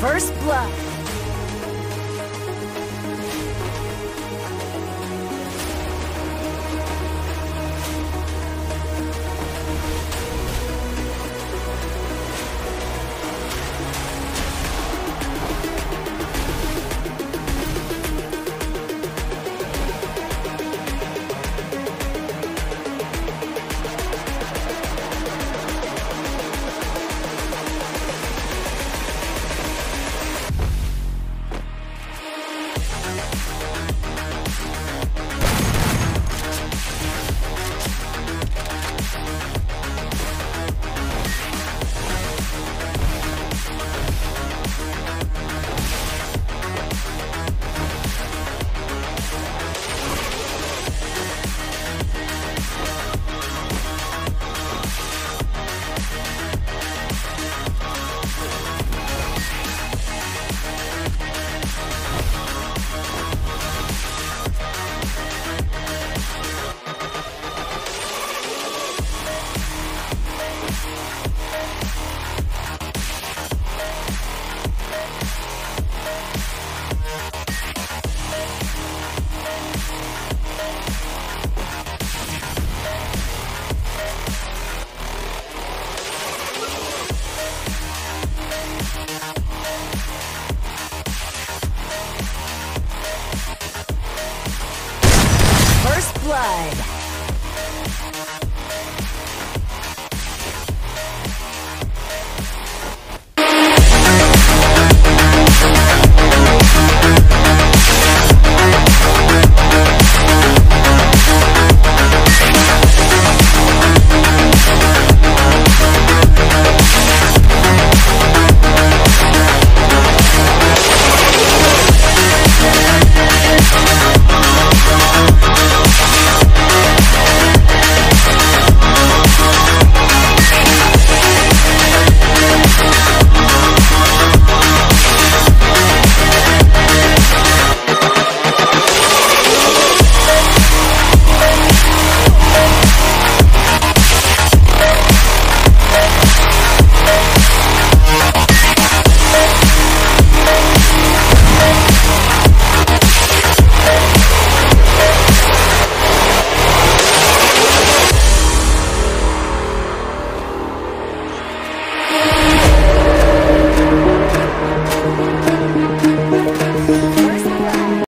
First blood. Live.